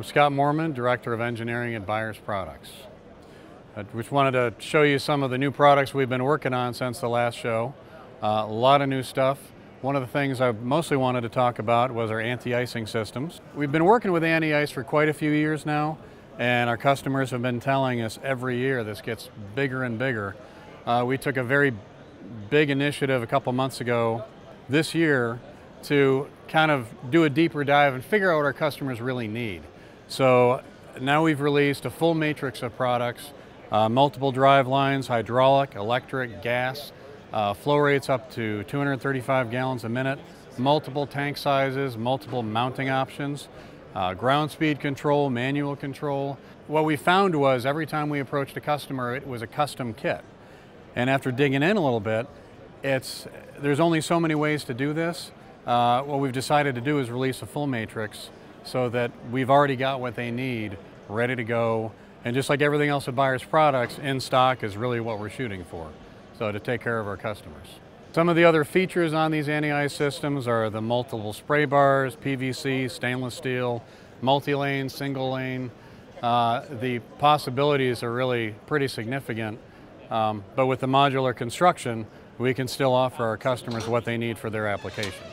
I'm Scott Moorman, Director of Engineering at Buyers Products. I just wanted to show you some of the new products we've been working on since the last show. Uh, a lot of new stuff. One of the things I mostly wanted to talk about was our anti-icing systems. We've been working with anti-ice for quite a few years now, and our customers have been telling us every year this gets bigger and bigger. Uh, we took a very big initiative a couple months ago this year to kind of do a deeper dive and figure out what our customers really need. So now we've released a full matrix of products, uh, multiple drive lines, hydraulic, electric, gas, uh, flow rates up to 235 gallons a minute, multiple tank sizes, multiple mounting options, uh, ground speed control, manual control. What we found was every time we approached a customer, it was a custom kit. And after digging in a little bit, it's, there's only so many ways to do this. Uh, what we've decided to do is release a full matrix so that we've already got what they need ready to go. And just like everything else at Buyers Products, in stock is really what we're shooting for. So to take care of our customers. Some of the other features on these anti-ice systems are the multiple spray bars, PVC, stainless steel, multi-lane, single lane. Uh, the possibilities are really pretty significant. Um, but with the modular construction, we can still offer our customers what they need for their application.